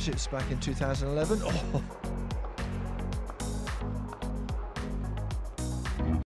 Championships back in 2011. Oh,